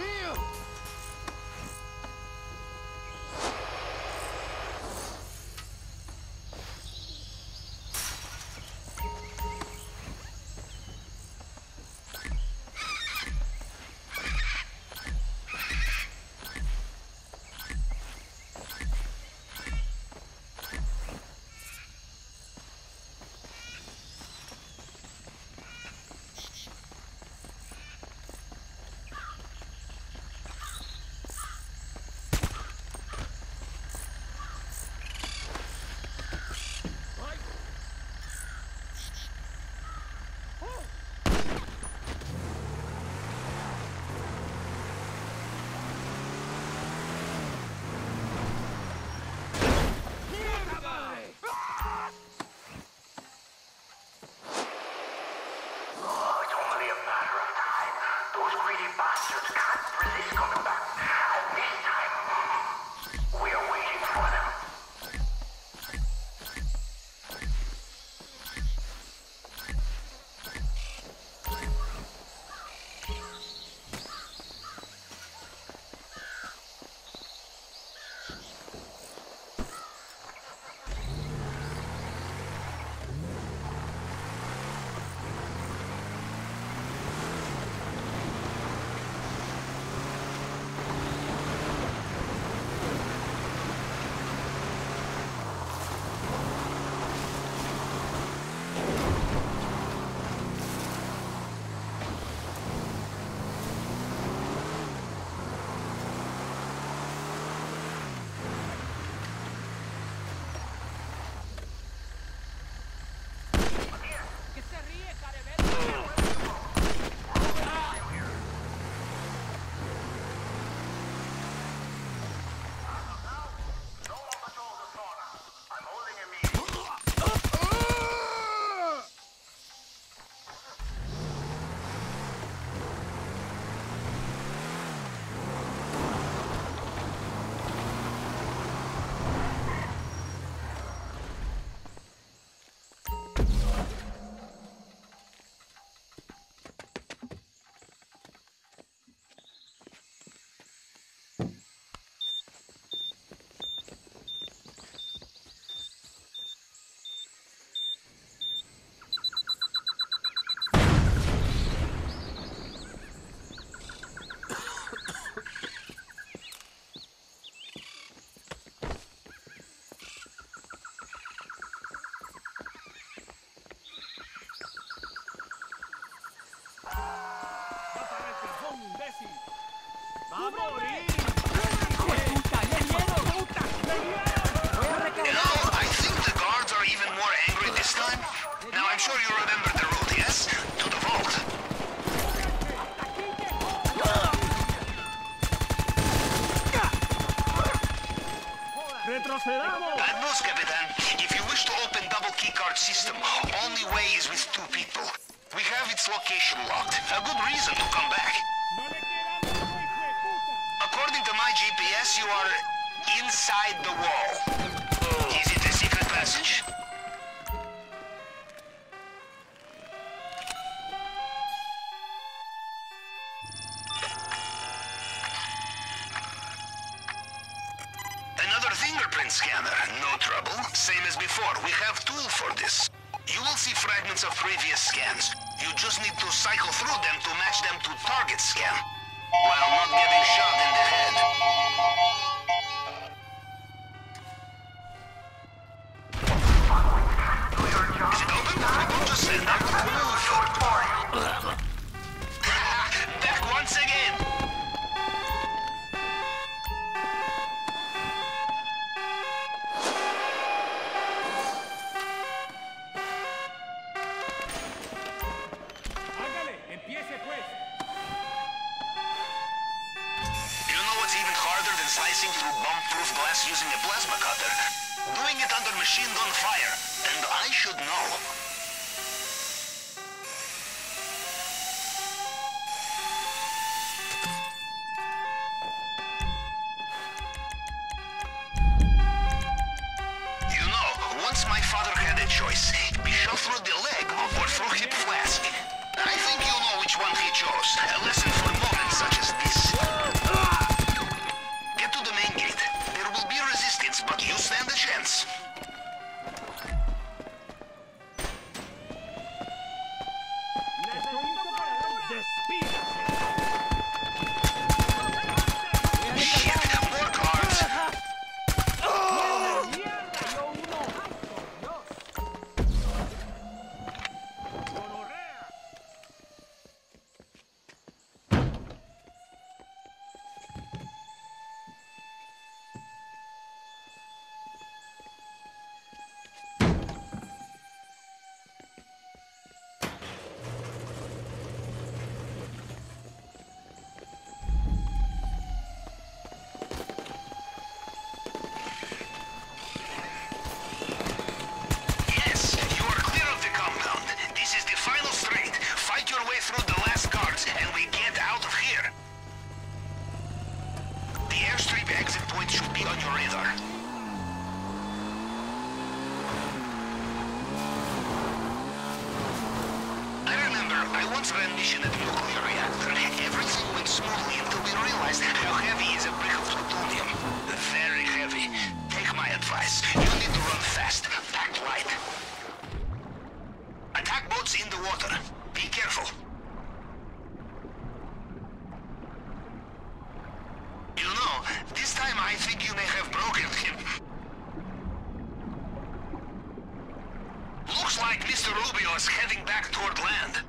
meu! Know, I think the guards are even more angry this time. Now, I'm sure you remember the route, yes? To the vault. ¡Retrocedamos! Bad news, Capitan. If you wish to open double keycard system, only way is with two people. We have its location locked. A good reason to come back. According to my GPS, you are inside the wall. Oh. Is it a secret passage? Another fingerprint scanner. No trouble. Same as before. We have tool for this. You will see fragments of previous scans. You just need to cycle through them to match them to target scan. While not getting shot in the head. Using a plasma cutter? Doing it under machine gun fire. And I should know. Once mission at nuclear reactor. Everything went smoothly until we realized how heavy is a brick of plutonium. Very heavy. Take my advice. You need to run fast, pack light. Attack boats in the water. Be careful. You know, this time I think you may have broken him. Looks like Mr. Rubio is heading back toward land.